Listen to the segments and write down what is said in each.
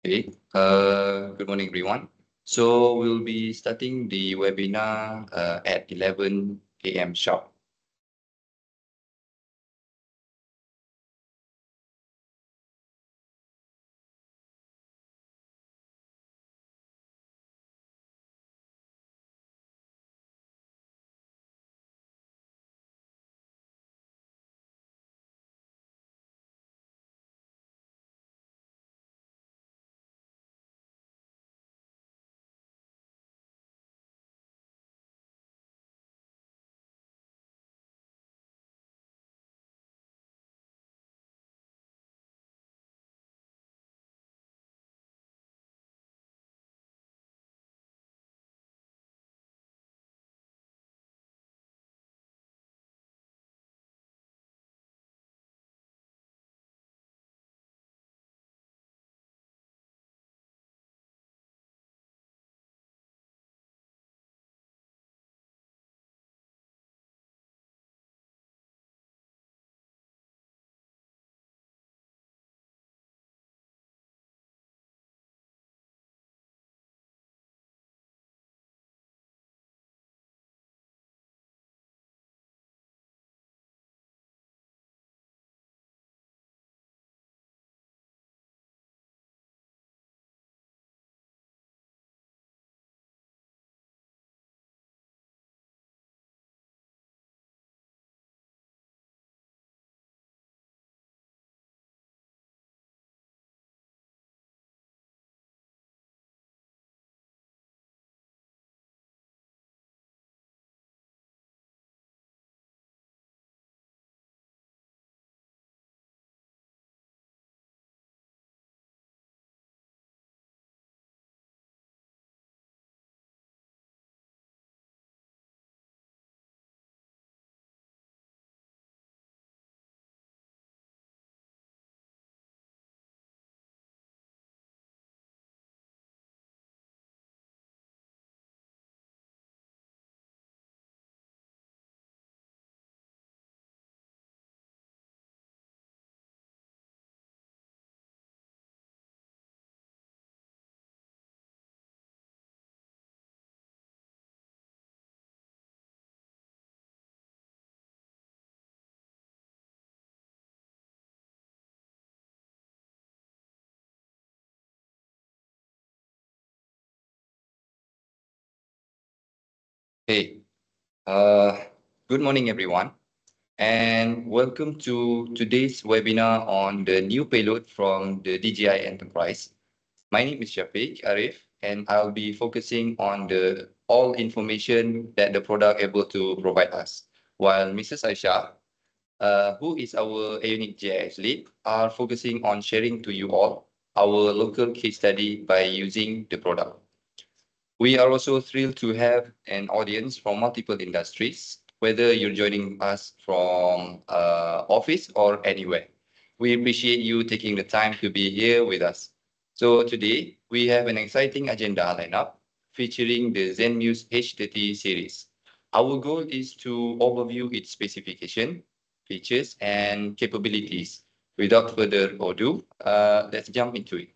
Okay, uh, good morning, everyone. So we'll be starting the webinar uh, at 11 a.m. sharp. Hey, uh, good morning, everyone, and welcome to today's webinar on the new payload from the DJI Enterprise. My name is Shafiq Arif, and I'll be focusing on the all information that the product able to provide us, while Mrs. Aisha, uh, who is our Aonic GIS lead, are focusing on sharing to you all our local case study by using the product. We are also thrilled to have an audience from multiple industries, whether you're joining us from uh, office or anywhere. We appreciate you taking the time to be here with us. So today we have an exciting agenda lineup featuring the ZenMuse H30 series. Our goal is to overview its specification, features, and capabilities. Without further ado, uh, let's jump into it.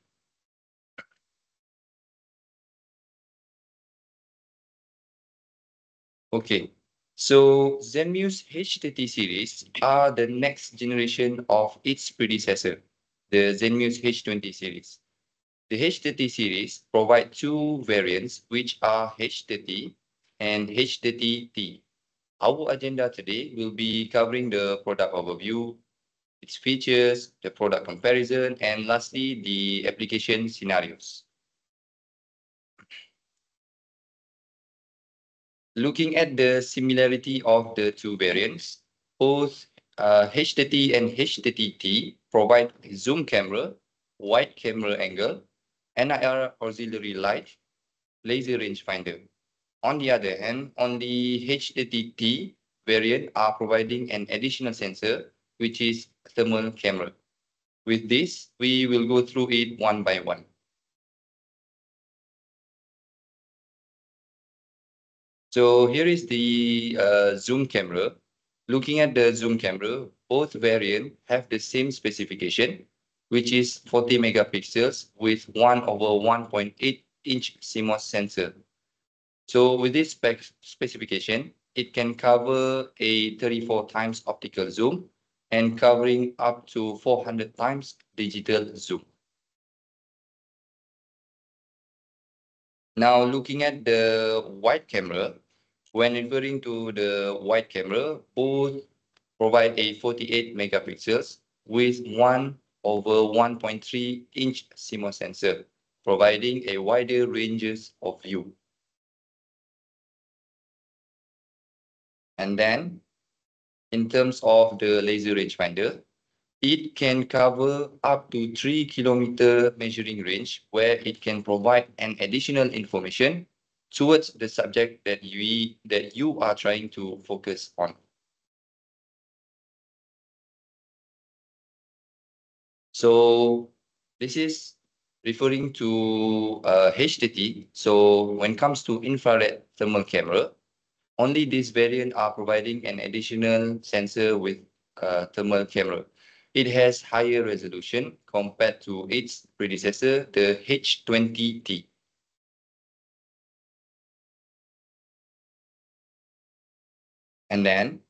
Okay, so ZenMuse H30 series are the next generation of its predecessor, the ZenMuse H20 series. The H30 series provide two variants, which are H30 and H30T. Our agenda today will be covering the product overview, its features, the product comparison, and lastly, the application scenarios. Looking at the similarity of the two variants, both uh, H30 and H30T provide zoom camera, wide camera angle, NIR auxiliary light, laser rangefinder. On the other hand, on the H30T variant are providing an additional sensor, which is thermal camera. With this, we will go through it one by one. So here is the uh, zoom camera. Looking at the zoom camera, both variant have the same specification, which is 40 megapixels with 1 over 1.8 inch CMOS sensor. So with this spec specification, it can cover a 34 times optical zoom and covering up to 400 times digital zoom. Now looking at the wide camera, when referring to the wide camera, both provide a 48 megapixels with 1 over 1.3 inch CMOS sensor, providing a wider ranges of view. And then in terms of the laser rangefinder, it can cover up to three kilometer measuring range where it can provide an additional information towards the subject that you, that you are trying to focus on. So this is referring to uh, H30T. So when it comes to infrared thermal camera, only this variant are providing an additional sensor with uh, thermal camera. It has higher resolution compared to its predecessor, the H20T. And then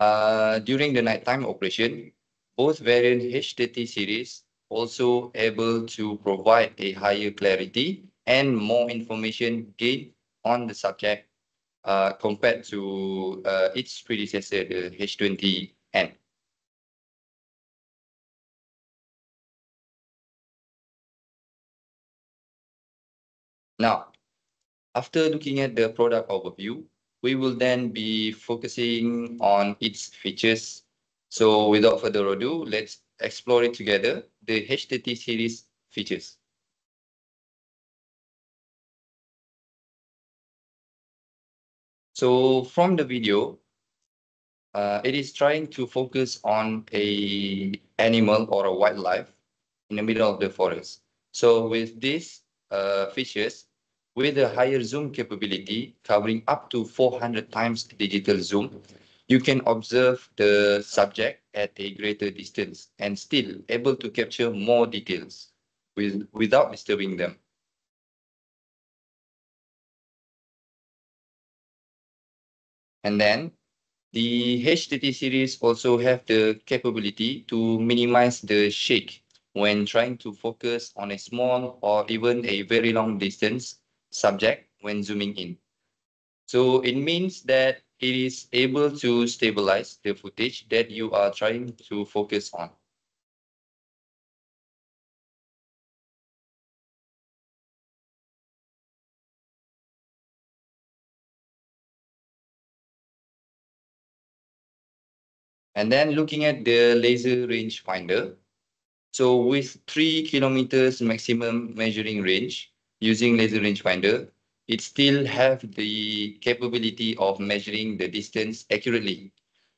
uh, during the nighttime operation, both variant HTT series also able to provide a higher clarity and more information gained on the subject uh, compared to uh, its predecessor, the H20N. Now, after looking at the product overview, we will then be focusing on its features. So without further ado, let's explore it together, the HTT series features. So from the video, uh, it is trying to focus on a animal or a wildlife in the middle of the forest. So with these uh, features, with a higher zoom capability covering up to 400 times digital zoom, you can observe the subject at a greater distance and still able to capture more details with, without disturbing them. And then the HTT series also have the capability to minimize the shake when trying to focus on a small or even a very long distance subject when zooming in. So it means that it is able to stabilize the footage that you are trying to focus on. And then looking at the laser range finder. So with three kilometers maximum measuring range using laser range finder, it still have the capability of measuring the distance accurately.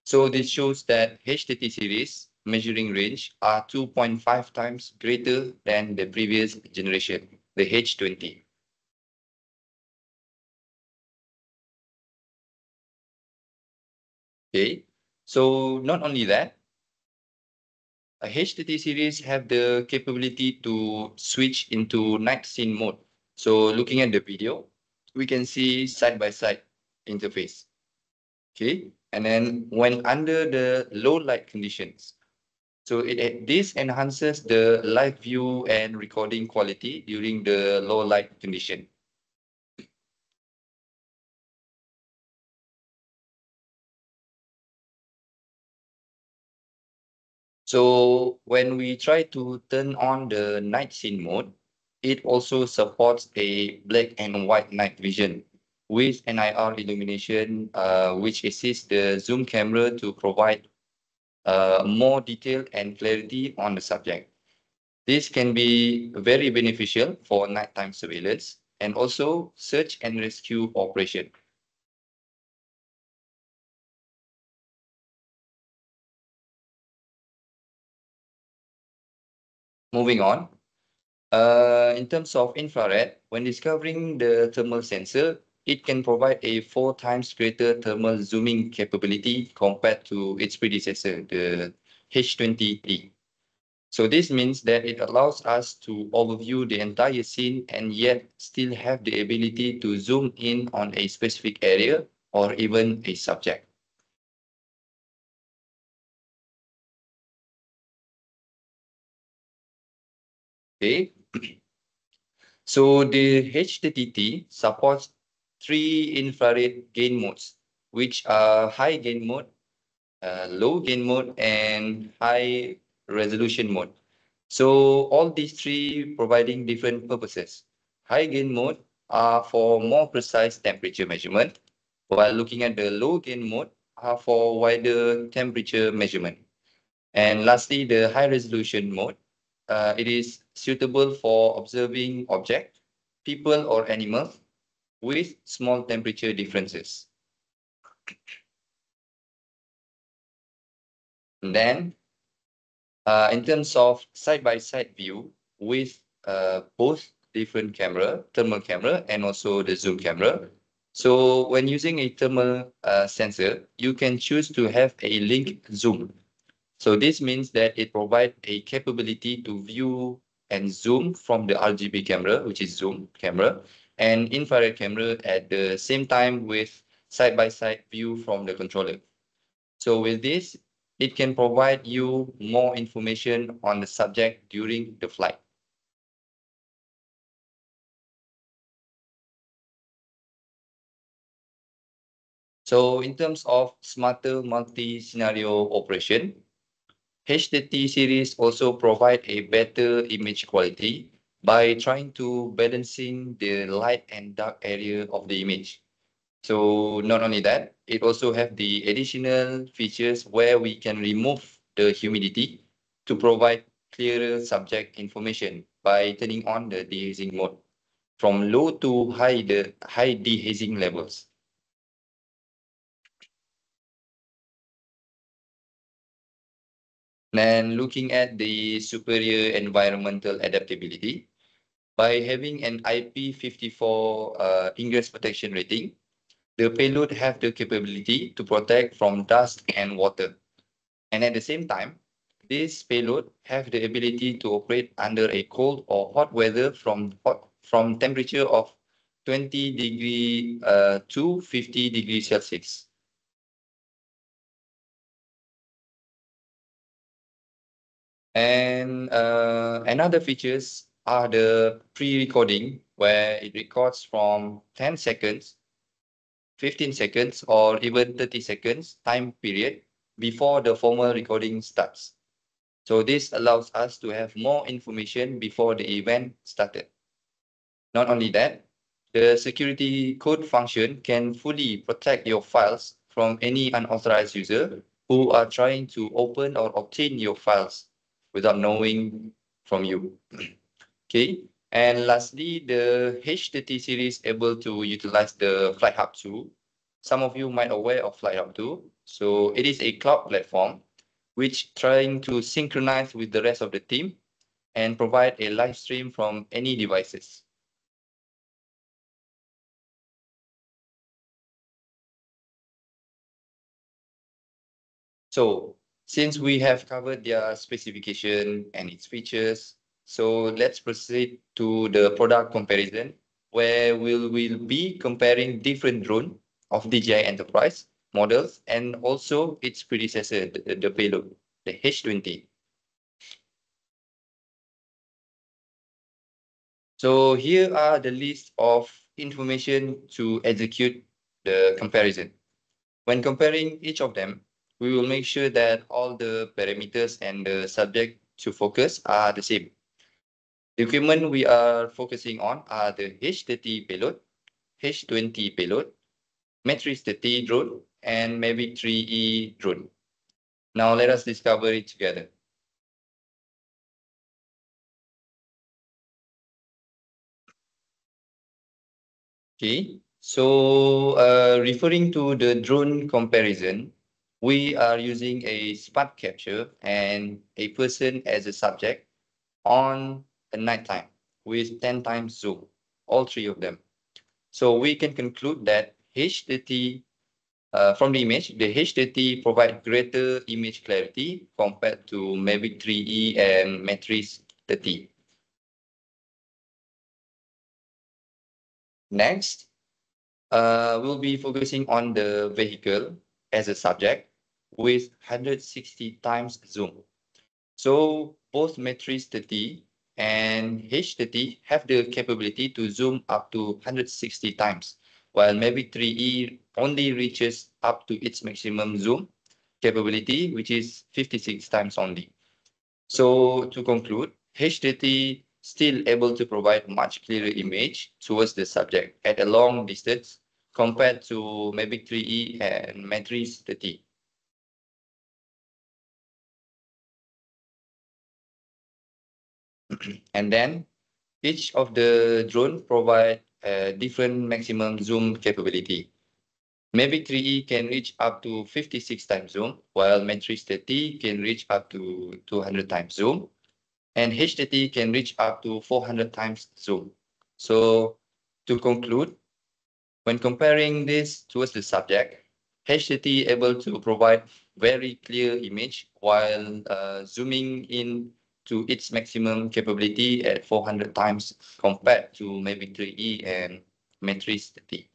So this shows that HTT series measuring range are 2.5 times greater than the previous generation, the H20. Okay, so not only that, a HTT series have the capability to switch into night scene mode. So looking at the video, we can see side-by-side -side interface. Okay, and then when under the low light conditions, so it this enhances the live view and recording quality during the low light condition. So when we try to turn on the night scene mode, it also supports a black and white night vision with NIR illumination, uh, which assists the zoom camera to provide uh, more detail and clarity on the subject. This can be very beneficial for nighttime surveillance and also search and rescue operation. Moving on, uh, in terms of infrared, when discovering the thermal sensor, it can provide a four times greater thermal zooming capability compared to its predecessor, the H20T. So this means that it allows us to overview the entire scene and yet still have the ability to zoom in on a specific area or even a subject. Okay. So the H30T supports three infrared gain modes, which are high gain mode, uh, low gain mode, and high resolution mode. So all these three providing different purposes. High gain mode are for more precise temperature measurement, while looking at the low gain mode are for wider temperature measurement. And lastly, the high resolution mode, uh, it is suitable for observing objects, people or animals with small temperature differences. And then uh, in terms of side-by-side -side view with uh, both different camera, thermal camera and also the zoom camera. So when using a thermal uh, sensor, you can choose to have a link zoom. So this means that it provides a capability to view and zoom from the RGB camera, which is zoom camera, and infrared camera at the same time with side-by-side -side view from the controller. So with this, it can provide you more information on the subject during the flight. So in terms of smarter multi-scenario operation, HDT series also provide a better image quality by trying to balancing the light and dark area of the image. So not only that, it also have the additional features where we can remove the humidity to provide clearer subject information by turning on the dehazing mode from low to high the high dehazing levels. Then looking at the superior environmental adaptability, by having an IP54 uh, ingress protection rating, the payload have the capability to protect from dust and water. And at the same time, this payload have the ability to operate under a cold or hot weather from hot, from temperature of 20 degree uh, to 50 degrees Celsius. And uh, another features are the pre-recording where it records from 10 seconds 15 seconds or even 30 seconds time period before the formal recording starts. So this allows us to have more information before the event started. Not only that, the security code function can fully protect your files from any unauthorized user who are trying to open or obtain your files without knowing from you. okay. And lastly, the HDT series able to utilize the FlightHub 2. Some of you might aware of FlightHub 2. So it is a cloud platform which trying to synchronize with the rest of the team and provide a live stream from any devices. So since we have covered their specification and its features, so let's proceed to the product comparison where we'll, be comparing different drone of DJI Enterprise models and also its predecessor, the, the payload, the H20. So here are the list of information to execute the comparison. When comparing each of them, we will make sure that all the parameters and the subject to focus are the same. The equipment we are focusing on are the H30 payload, H20 payload, Matrix 30 drone, and Mavic 3E drone. Now let us discover it together. Okay, so uh, referring to the drone comparison, we are using a spot capture and a person as a subject on at nighttime with 10 times zoom, all three of them. So we can conclude that HDT uh, from the image, the H30 provide greater image clarity compared to Mavic 3E and Matrix 30. Next, uh, we'll be focusing on the vehicle as a subject with 160 times zoom. So both Matrix 30 and H30 have the capability to zoom up to 160 times, while Mavic 3E only reaches up to its maximum zoom capability, which is 56 times only. So to conclude, H30 still able to provide much clearer image towards the subject at a long distance compared to Mavic 3E and Matrix 30. And then each of the drone provide a different maximum zoom capability. Mavic 3E can reach up to 56 times zoom, while Matrix 30 can reach up to 200 times zoom and H30 can reach up to 400 times zoom. So to conclude, when comparing this towards the subject, H30 able to provide very clear image while uh, zooming in to its maximum capability at 400 times compared to Mavic 3E and Matrix 30.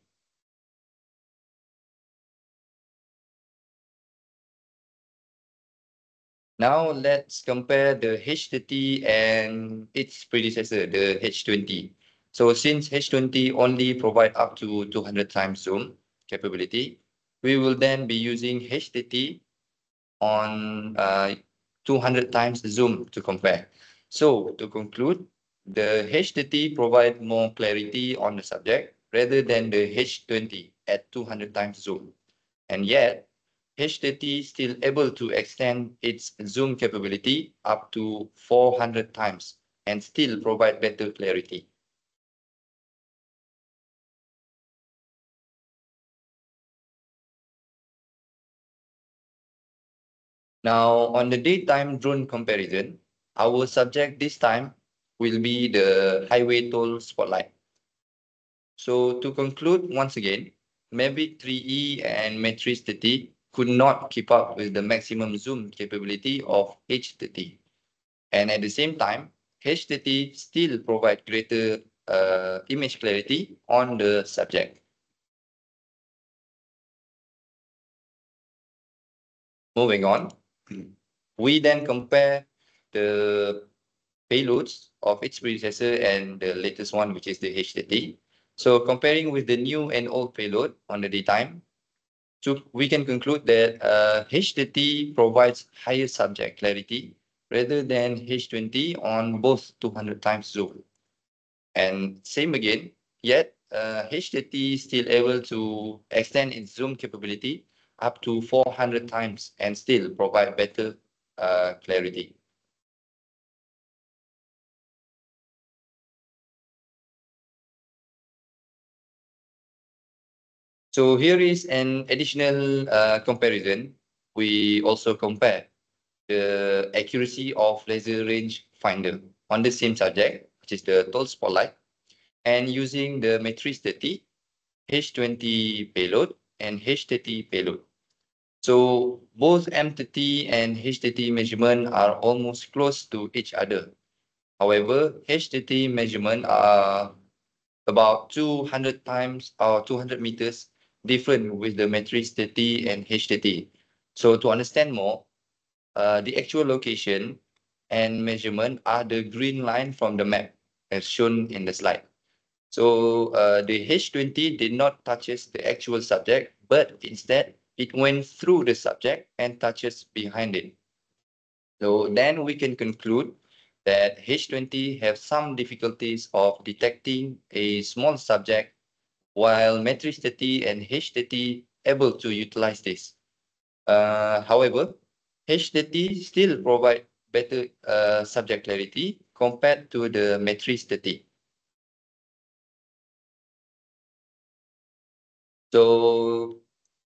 Now let's compare the H30 and its predecessor, the H20. So since H20 only provide up to 200 times zoom capability, we will then be using H30 on uh, 200 times zoom to compare. So to conclude, the H30 provide more clarity on the subject rather than the H20 at 200 times zoom. And yet, H30 still able to extend its zoom capability up to 400 times and still provide better clarity. Now, on the daytime drone comparison, our subject this time will be the highway toll spotlight. So to conclude once again, Mavic 3E and Matrix 30 could not keep up with the maximum zoom capability of H30. And at the same time, H30 still provide greater uh, image clarity on the subject. Moving on, we then compare the payloads of its predecessor and the latest one, which is the H30. So comparing with the new and old payload on the daytime, so we can conclude that uh, H30 provides higher subject clarity rather than H20 on both 200 times zoom. And same again, yet uh, H30 is still able to extend its zoom capability up to 400 times and still provide better uh, clarity. So here is an additional uh, comparison. We also compare the accuracy of laser range finder on the same subject, which is the toll spotlight, and using the Matrix 30, H20 payload, and H30 payload. So both M30 and H30 measurement are almost close to each other. However, H30 measurement are about 200 times or 200 meters different with the Matrix 30 and H30. So to understand more, uh, the actual location and measurement are the green line from the map as shown in the slide. So uh, the H20 did not touches the actual subject, but instead it went through the subject and touches behind it. So then we can conclude that H20 have some difficulties of detecting a small subject while Matrix 30 and H30 able to utilize this. Uh, however, H30 still provide better uh, subject clarity compared to the Matrix 30. So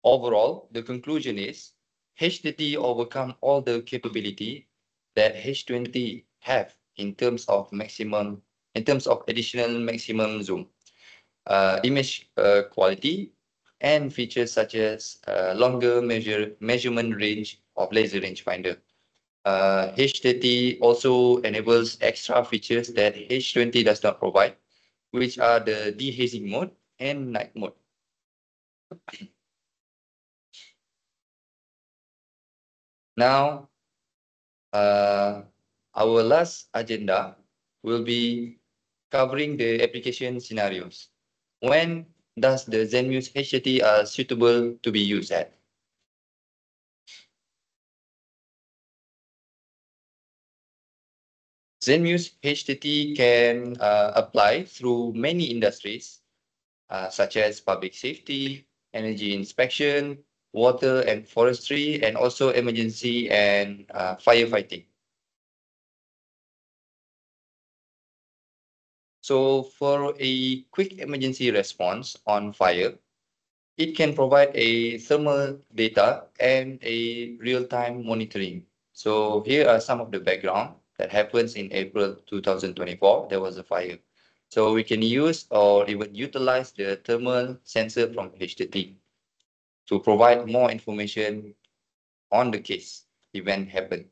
overall, the conclusion is H30 overcome all the capability that H20 have in terms of maximum, in terms of additional maximum zoom uh, image uh, quality and features such as uh, longer measure, measurement range of laser rangefinder. Uh, H30 also enables extra features that H20 does not provide, which are the dehazing mode and night mode. Now, uh, our last agenda will be covering the application scenarios. When does the Zenmuse HTT are suitable to be used at? Zenmuse HTT can uh, apply through many industries, uh, such as public safety, energy inspection, water and forestry, and also emergency and uh, firefighting. So for a quick emergency response on fire, it can provide a thermal data and a real-time monitoring. So here are some of the background that happens in April 2024. There was a fire. So we can use or even utilize the thermal sensor from HTT to provide more information on the case event happened.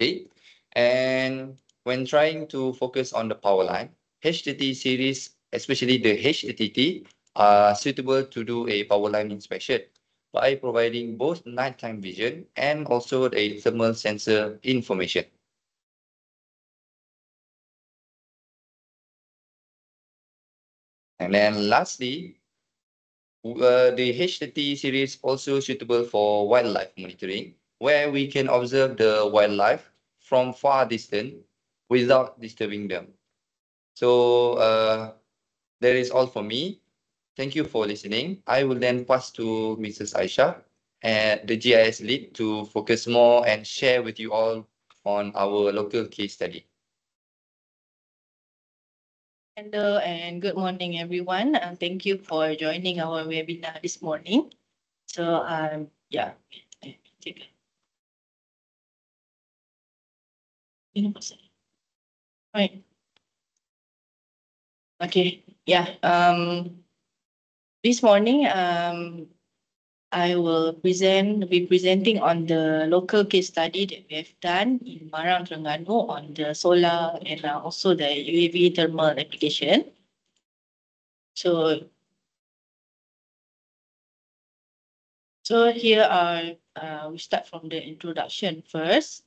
Okay, and when trying to focus on the power line, HTT series, especially the HTT, are suitable to do a power line inspection by providing both nighttime vision and also a thermal sensor information. And then lastly, uh, the HTT series also suitable for wildlife monitoring, where we can observe the wildlife from far distance without disturbing them. So uh, that is all for me. Thank you for listening. I will then pass to Mrs. Aisha, and the GIS lead, to focus more and share with you all on our local case study. Hello and good morning, everyone. And thank you for joining our webinar this morning. So, um, yeah. Right. Okay, yeah. Um, this morning, um, I will present, be presenting on the local case study that we have done in Marang Terengganu on the solar and uh, also the UAV thermal application. So, so here are, uh, we start from the introduction first.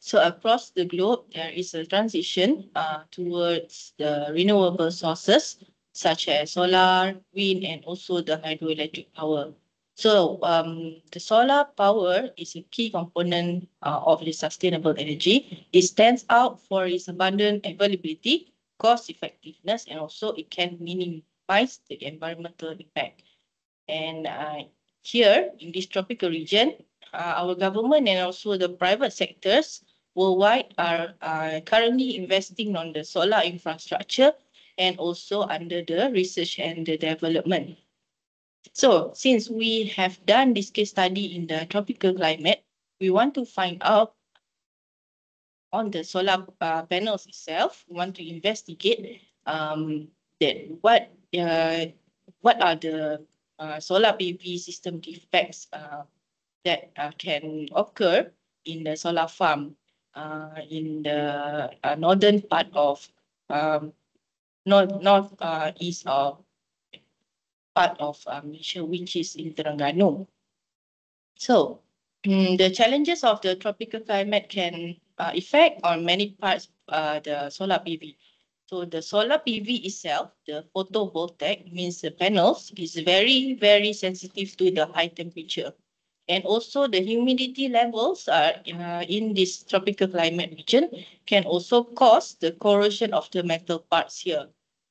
So across the globe, there is a transition uh, towards the renewable sources such as solar, wind, and also the hydroelectric power. So um, the solar power is a key component uh, of the sustainable energy. It stands out for its abundant availability, cost effectiveness, and also it can minimize the environmental impact. And uh, here in this tropical region, uh, our government and also the private sectors worldwide are currently investing on the solar infrastructure and also under the research and the development. So since we have done this case study in the tropical climate, we want to find out on the solar uh, panels itself, we want to investigate um, that what uh, what are the uh, solar PV system defects uh, that uh, can occur in the solar farm uh, in the northern part of um, north, north east of part of Malaysia, which is in Terengganu. So um, the challenges of the tropical climate can uh, affect on many parts uh, the solar PV. So the solar PV itself, the photovoltaic means the panels is very, very sensitive to the high temperature. And also the humidity levels are uh, in this tropical climate region can also cause the corrosion of the metal parts here.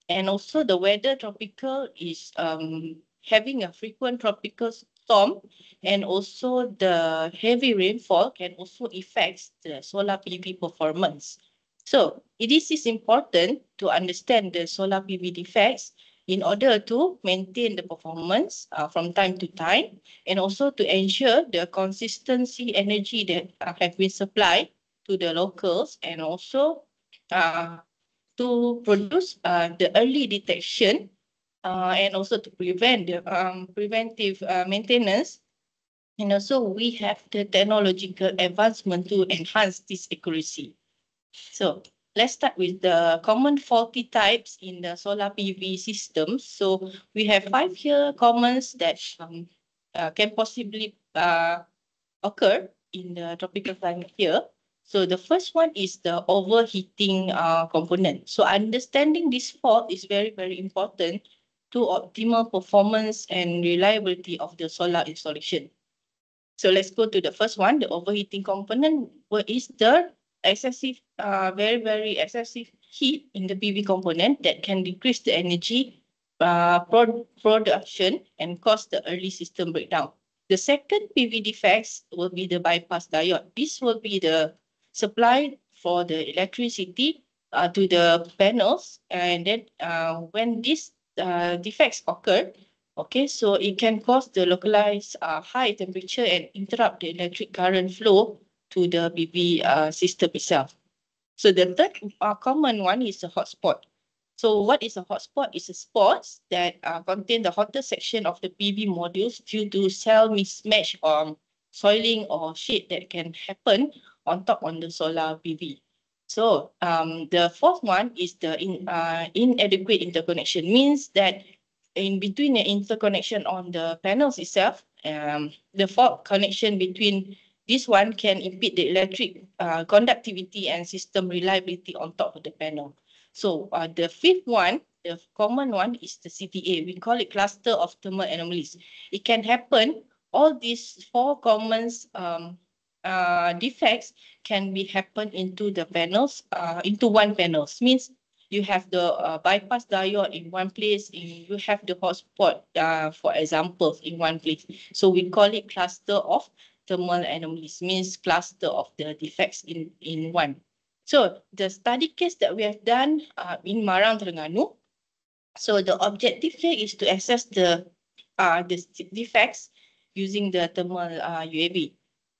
And also the weather tropical is um, having a frequent tropical storm and also the heavy rainfall can also affect the solar PV performance. So it is important to understand the solar PV defects in order to maintain the performance uh, from time to time and also to ensure the consistency energy that uh, have been supplied to the locals and also uh, to produce uh, the early detection uh, and also to prevent the um, preventive uh, maintenance. And also we have the technological advancement to enhance this accuracy. So let's start with the common faulty types in the solar PV system. So we have five here commons that um, uh, can possibly uh, occur in the tropical climate here. So the first one is the overheating uh, component. So understanding this fault is very, very important to optimal performance and reliability of the solar installation. So let's go to the first one, the overheating component. What is the excessive, uh, very, very excessive heat in the PV component that can decrease the energy uh, pro production and cause the early system breakdown. The second PV defects will be the bypass diode. This will be the supply for the electricity uh, to the panels. And then uh, when these uh, defects occur, okay, so it can cause the localized uh, high temperature and interrupt the electric current flow to the PV uh, system itself. So the third uh, common one is a hotspot. So what is a hotspot? It's a spot that contain the hottest section of the PV modules due to cell mismatch or soiling or shade that can happen on top on the solar PV. So um, the fourth one is the in, uh, inadequate interconnection means that in between the interconnection on the panels itself, um, the fault connection between this one can impede the electric uh, conductivity and system reliability on top of the panel. So uh, the fifth one, the common one is the CTA. We call it cluster of thermal anomalies. It can happen, all these four common um, uh, defects can be happen into the panels, uh, into one panels. Means you have the uh, bypass diode in one place, in, you have the hotspot, uh, for example, in one place. So we call it cluster of thermal anomalies, means cluster of the defects in, in one. So the study case that we have done uh, in Marang Terengganu, so the objective here is to assess the uh, the defects using the thermal uh, UAV.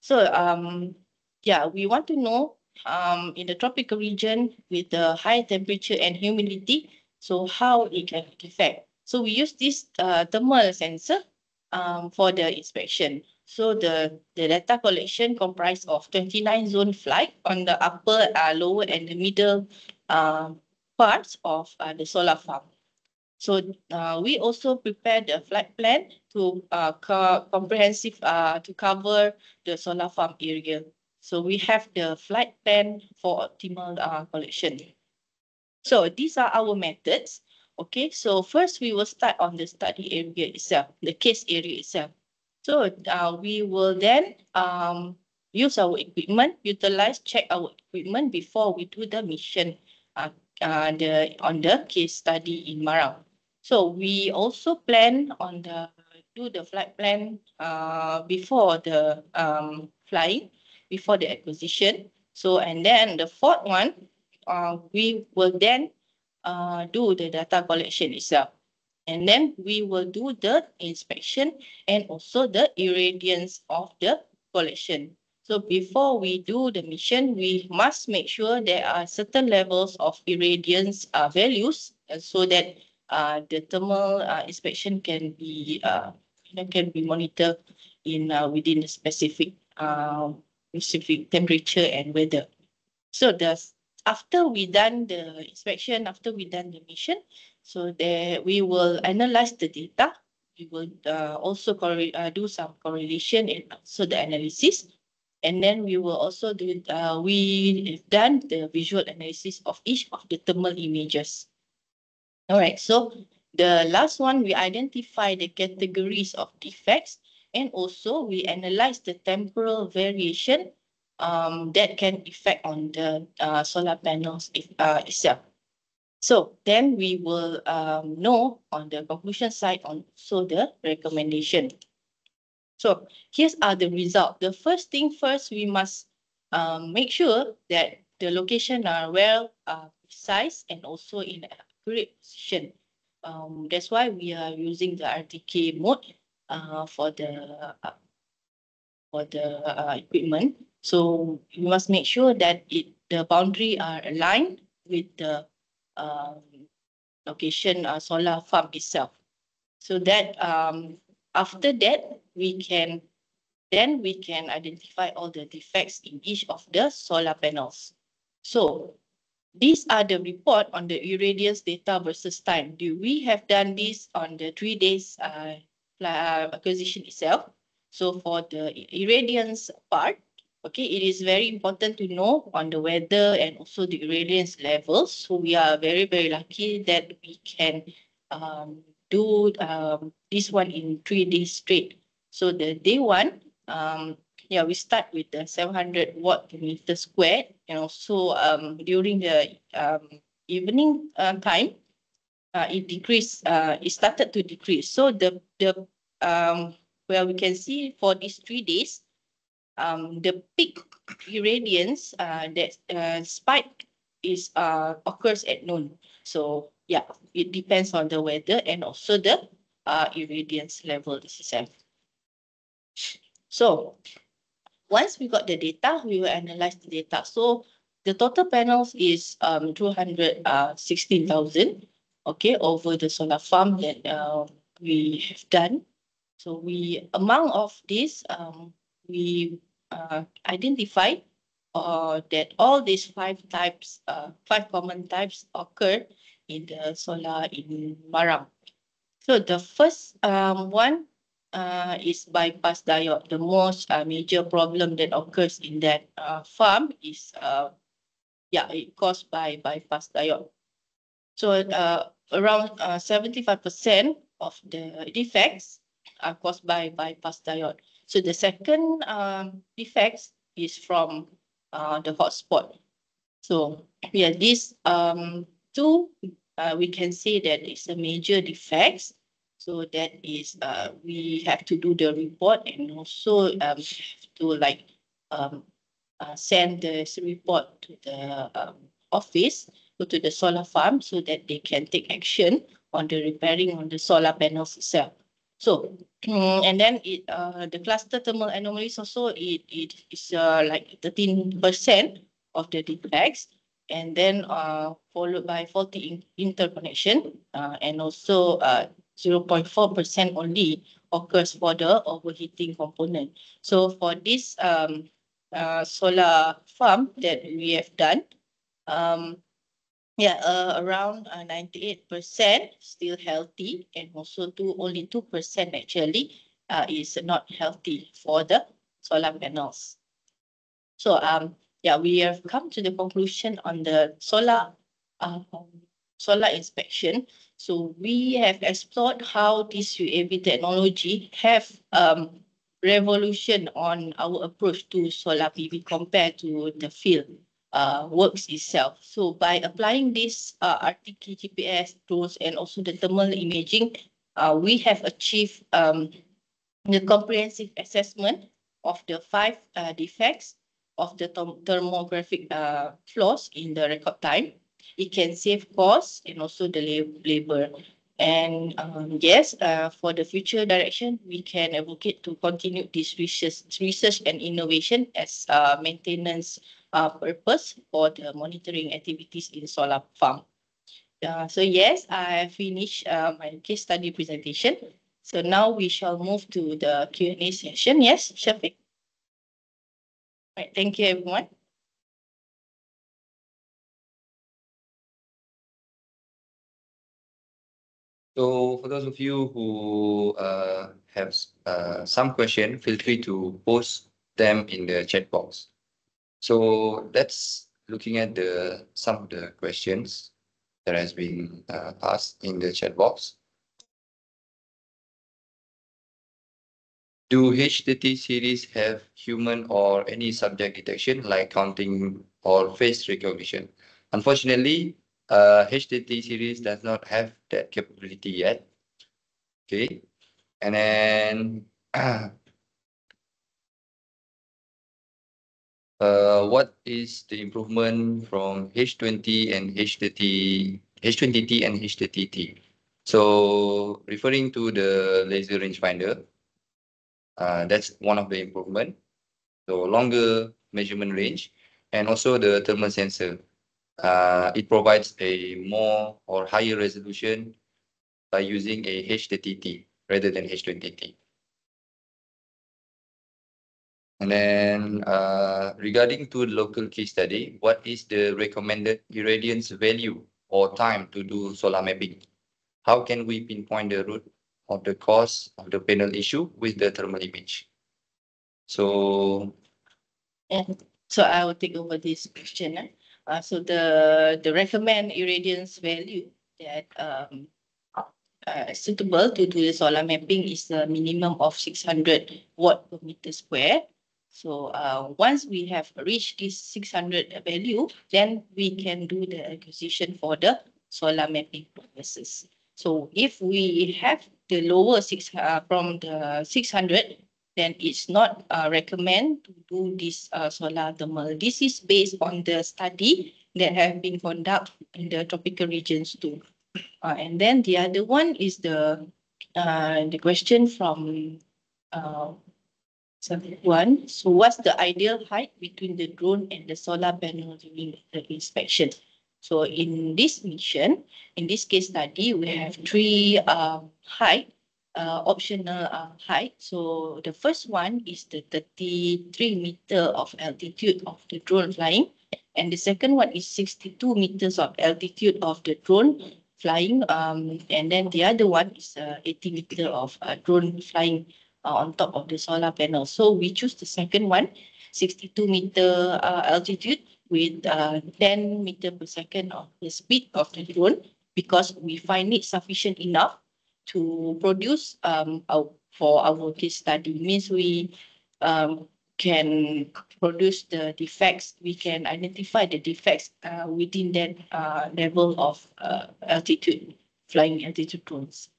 So um, yeah, we want to know um, in the tropical region with the high temperature and humidity, so how it can affect. So we use this uh, thermal sensor um, for the inspection. So the, the data collection comprised of 29 zone flight on the upper, uh, lower and the middle uh, parts of uh, the solar farm. So uh, we also prepared a flight plan to uh, co comprehensive uh, to cover the solar farm area. So we have the flight plan for optimal uh, collection. So these are our methods. Okay, so first we will start on the study area itself, the case area itself. So uh, we will then um, use our equipment, utilize, check our equipment before we do the mission uh, uh, the, on the case study in Marang. So we also plan on the do the flight plan uh, before the um, flying, before the acquisition. So and then the fourth one, uh, we will then uh, do the data collection itself. And then we will do the inspection and also the irradiance of the collection. So before we do the mission, we must make sure there are certain levels of irradiance uh, values uh, so that uh, the thermal uh, inspection can be uh, can be monitored in uh, within a specific uh, specific temperature and weather. So the after we done the inspection, after we done the mission, so there we will analyze the data. We will uh, also uh, do some correlation and also the analysis. And then we will also do, uh, we have done the visual analysis of each of the thermal images. All right, so the last one, we identify the categories of defects and also we analyze the temporal variation um, that can affect on the uh, solar panels if, uh, itself. So then we will um, know on the conclusion side on so the recommendation. So here's are the result. The first thing first, we must um, make sure that the location are well uh, precise and also in accurate position. Um, that's why we are using the RTK mode uh, for the uh, for the uh, equipment. So we must make sure that it the boundary are aligned with the um, location uh, solar farm itself. So that um, after that, we can then we can identify all the defects in each of the solar panels. So these are the report on the irradiance data versus time. Do we have done this on the three days uh, acquisition itself? So for the irradiance part, okay, it is very important to know on the weather and also the irradiance levels. So we are very, very lucky that we can um, do um, this one in three days straight. So the day one, um, yeah, we start with the 700 watt per meter squared, and also um, during the um, evening uh, time, uh, it decreased. Uh, it started to decrease. So the the um, well, we can see for these three days, um, the peak irradiance uh, that uh, spike is uh, occurs at noon. So yeah, it depends on the weather and also the uh, irradiance level itself. So once we got the data, we will analyze the data. So the total panels is um 216,000, uh, okay, over the solar farm that uh, we have done. So we, among of this, um, we uh, identify uh, that all these five types, uh, five common types occur in the solar in Marang. So the first um, one uh, is bypass diode. The most uh, major problem that occurs in that uh, farm is, uh, yeah, it caused by bypass diode. So uh, around 75% uh, of the defects are caused by bypass diode. So the second um, defects is from uh, the hotspot. So yeah, these um, two, uh, we can say that it's a major defects so that is uh, we have to do the report and also um, to like um, uh, send this report to the um, office, go to the solar farm so that they can take action on the repairing on the solar panels itself. So, and then it uh, the cluster thermal anomalies also it it is uh, like 13% of the defects and then uh, followed by faulty in interconnection uh, and also uh, 0.4% only occurs for the overheating component. So for this um, uh, solar farm that we have done, um, yeah, uh, around uh, 98% still healthy and also two, only 2% actually uh, is not healthy for the solar panels. So um, yeah, we have come to the conclusion on the solar um, solar inspection. So we have explored how this UAV technology have um, revolution on our approach to solar PV compared to the field uh, works itself. So by applying this uh, RTK GPS tools and also the thermal imaging, uh, we have achieved um, the comprehensive assessment of the five uh, defects of the thermographic uh, flaws in the record time it can save costs and also the labor. And um, yes, uh, for the future direction, we can advocate to continue this research, research and innovation as uh, maintenance uh, purpose for the monitoring activities in solar farm. Uh, so yes, I finished uh, my case study presentation. So now we shall move to the Q&A session. Yes, Shafiq. Right, thank you everyone. So for those of you who uh, have uh, some question, feel free to post them in the chat box. So let's looking at the some of the questions that has been uh, asked in the chat box. Do H30T series have human or any subject detection like counting or face recognition? Unfortunately, uh, H30T series does not have that capability yet. Okay, and then uh, what is the improvement from H20 and H30, H20T and H30T? So referring to the laser rangefinder, uh, that's one of the improvement. So longer measurement range and also the thermal sensor it provides a more or higher resolution by using a H30T rather than H20T. And then uh, regarding to local case study, what is the recommended irradiance value or time to do solar mapping? How can we pinpoint the root of the cause of the panel issue with the thermal image? So, And so I will take over this question. eh. Uh, so the, the recommend irradiance value that um, uh, suitable to do the solar mapping is the minimum of six hundred watt per meter square. So uh, once we have reached this six hundred value, then we can do the acquisition for the solar mapping purposes. So if we have the lower six, uh, from the six hundred, then it's not uh, recommend to do this uh, solar thermal. This is based on the study that have been conducted in the tropical regions too. Uh, and then the other one is the uh, the question from uh, one. So what's the ideal height between the drone and the solar panel during the inspection? So in this mission, in this case study, we have three um, height uh, optional uh, height. So the first one is the 33 meter of altitude of the drone flying. And the second one is 62 meters of altitude of the drone flying. Um, and then the other one is uh, 80 meter of uh, drone flying uh, on top of the solar panel. So we choose the second one, 62 meter uh, altitude with uh, 10 meter per second of the speed of the drone because we find it sufficient enough to produce um, our, for our case study. Means we um, can produce the defects, we can identify the defects uh, within that uh, level of uh, altitude, flying altitude drones.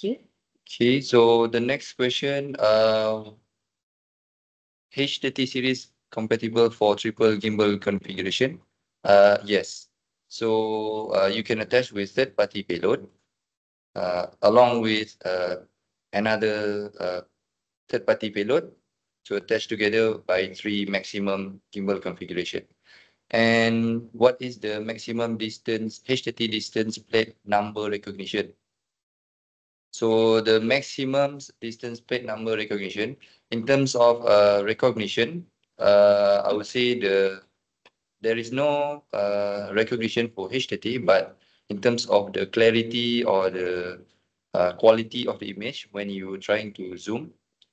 You. okay, so the next question, uh, H30 series compatible for triple gimbal configuration? Uh, yes. So uh, you can attach with third-party payload along with uh, another uh, third-party payload to attach together by three maximum gimbal configuration. And what is the maximum distance, H30 distance plate number recognition? So the maximum distance plate number recognition, in terms of uh, recognition, uh, I would say the there is no uh, recognition for H30, but in terms of the clarity or the uh, quality of the image when you're trying to zoom,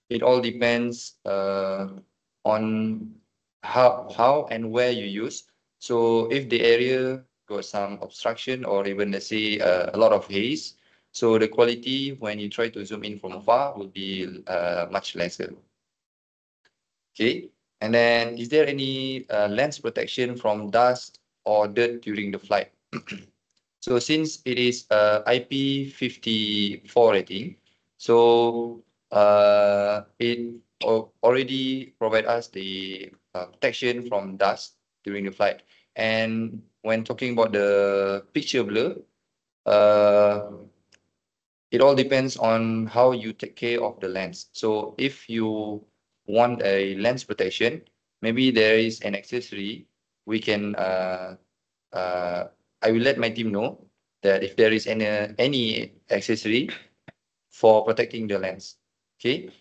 it all depends uh, on how how and where you use. So if the area got some obstruction or even let's say uh, a lot of haze, so the quality when you try to zoom in from far will be uh, much lesser. Okay, and then is there any uh, lens protection from dust or dirt during the flight? so since it is uh, IP54 rating, so uh, it already provide us the uh, protection from dust during the flight. And when talking about the picture blur, uh, it all depends on how you take care of the lens. So if you want a lens protection, maybe there is an accessory we can uh, uh, I will let my team know that if there is any any accessory for protecting the lens. Okay.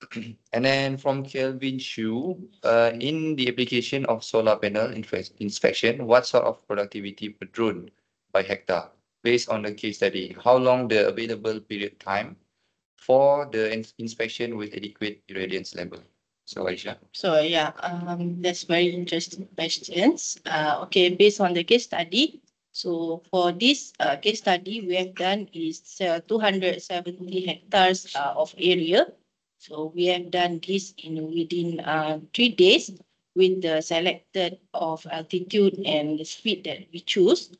and then from Kelvin Shu, uh, in the application of solar panel inspection, what sort of productivity per drone by hectare based on the case study? How long the available period time for the ins- inspection with adequate irradiance level? So Aisha. So yeah, um, that's very interesting questions. Uh, okay, based on the case study. So for this uh, case study, we have done is uh, 270 hectares uh, of area. So we have done this in within uh, three days with the selected of altitude and the speed that we choose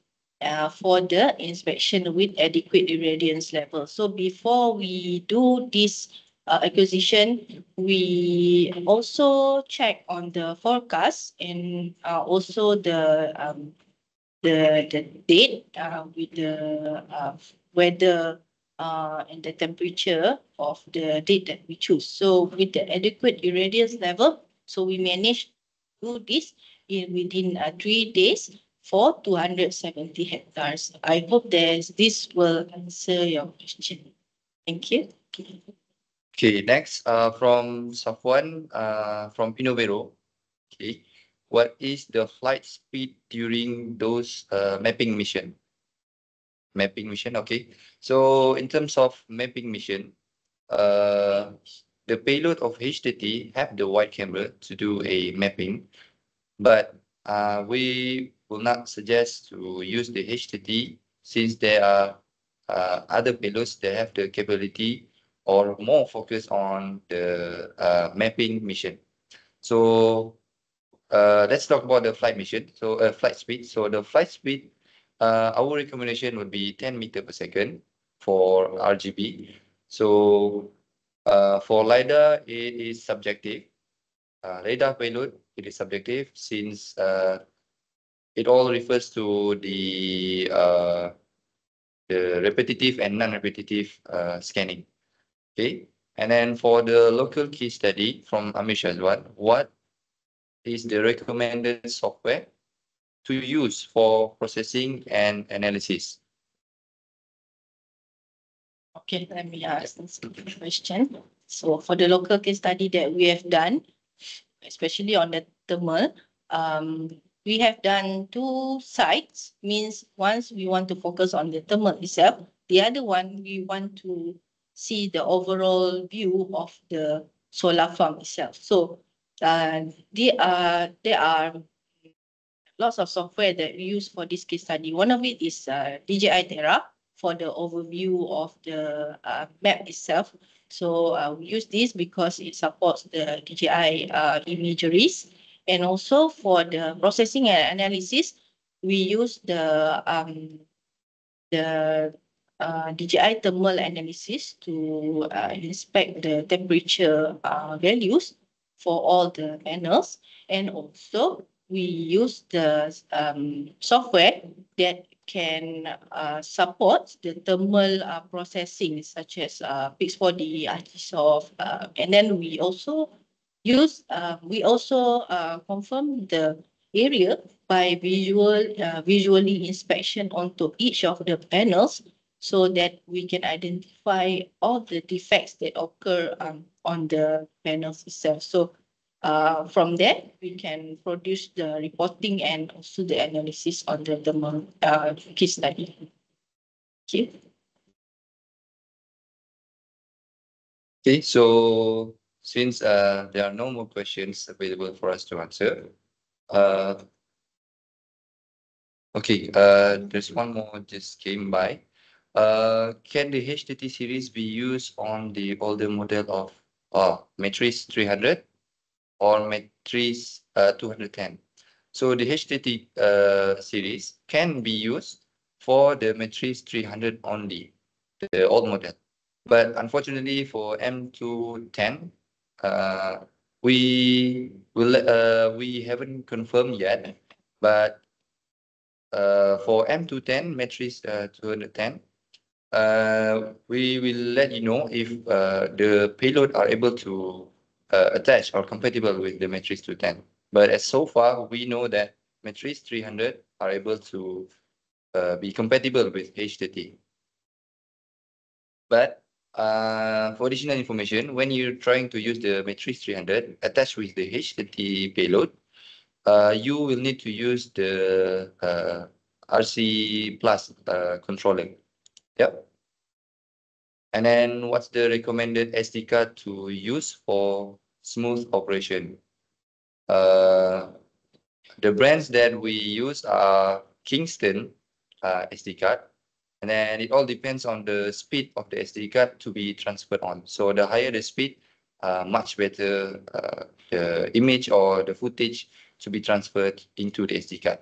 uh, for the inspection with adequate irradiance level. So before we do this uh, acquisition, we also check on the forecast and also the um, the the date uh, with the uh, weather uh, and the temperature of the date that we choose. So with the adequate irradiance level, so we manage to do this in within uh, three days for 270 hectares. I hope that this will answer your question. Thank you. Okay, next, uh, from Safwan, uh, from Innovero. Okay, what is the flight speed during those uh, mapping mission? Mapping mission, okay. So in terms of mapping mission, uh, the payload of H30T have the wide camera to do a mapping, but uh, we will not suggest to use the H30T since there are uh, other payloads that have the capability or more focus on the uh, mapping mission. So uh, let's talk about the flight mission. So uh, flight speed. So the flight speed, uh, our recommendation would be 10 meter per second for RGB. So uh, for LiDAR, it is subjective. Uh, radar payload, it is subjective since uh, it all refers to the the repetitive and non-repetitive scanning. Okay, and then for the local case study from Amish as well, what is the recommended software to use for processing and analysis? Okay, let me ask this question. So for the local case study that we have done, especially on the thermal, um, we have done two sites, means once we want to focus on the thermal itself, the other one we want to see the overall view of the solar farm itself. So uh, there are there are lots of software that we use for this case study. One of it is uh, DJI Terra for the overview of the uh, map itself. So uh, we use this because it supports the DJI uh, imageries. And also for the processing and analysis, we use the um, the uh, DJI thermal analysis to uh, inspect the temperature uh, values for all the panels. And also we use the um, software that can uh, support the thermal uh, processing such as uh, Pix4D, Artisoft, uh, and then we also use, uh, we also uh, confirm the area by visual, uh, visually inspection onto each of the panels so that we can identify all the defects that occur um, on the panels itself. So uh, from there, we can produce the reporting and also the analysis on the thermal uh, case study. Okay. Okay, so since uh, there are no more questions available for us to answer, uh, okay, uh, there's one more just came by. Uh, can the H30T series be used on the older model of uh, Matrice 300 or Matrice uh, 210? So the H30T uh, series can be used for the Matrice 300 only, the old model. But unfortunately for M210, uh, we will uh, we haven't confirmed yet, but uh, for M210 Matrice uh, 210, uh, we will let you know if uh, the payload are able to uh, attach or compatible with the Matrice 210. But as so far, we know that Matrice 300 are able to uh, be compatible with H30T. But uh, for additional information, when you're trying to use the Matrice 300 attached with the H30T payload, uh, you will need to use the uh, RC plus uh, controller. Yep. And then what's the recommended SD card to use for smooth operation? Uh, the brands that we use are Kingston uh, SD card, and then it all depends on the speed of the SD card to be transferred on. So the higher the speed, uh, much better uh, the image or the footage to be transferred into the SD card.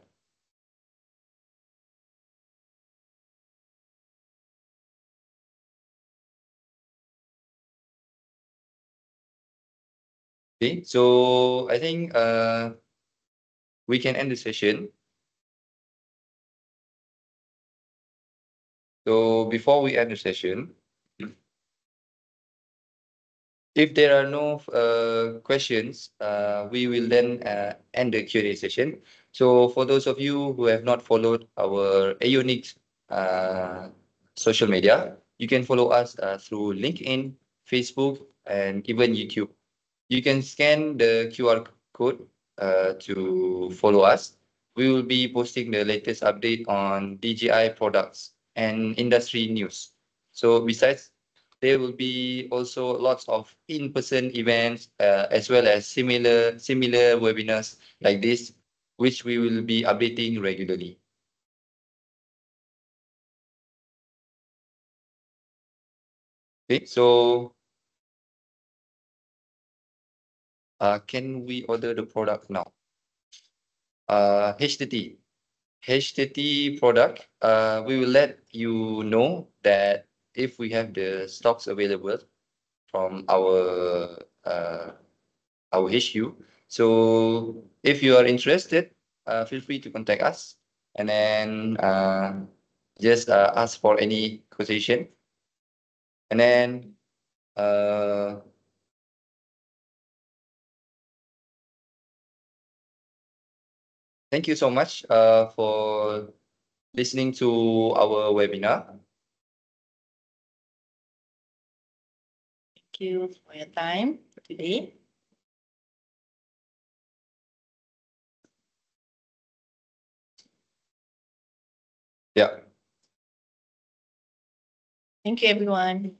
Okay, so I think uh, we can end the session. So before we end the session, If there are no uh, questions, uh, we will then uh, end the Q&A session. So for those of you who have not followed our Aonics uh, social media, you can follow us uh, through LinkedIn, Facebook, and even YouTube. You can scan the QR code uh, to follow us. We will be posting the latest update on DJI products and industry news. So besides, there will be also lots of in-person events uh, as well as similar similar webinars like this, which we will be updating regularly. Okay, so uh, can we order the product now? Uh, H30T. H30T product, uh, we will let you know that if we have the stocks available from our uh, our HU. So if you are interested, uh, feel free to contact us and then uh, just uh, ask for any quotation. And then uh, thank you so much uh, for listening to our webinar. Thank you for your time today. Yeah. Thank you, everyone.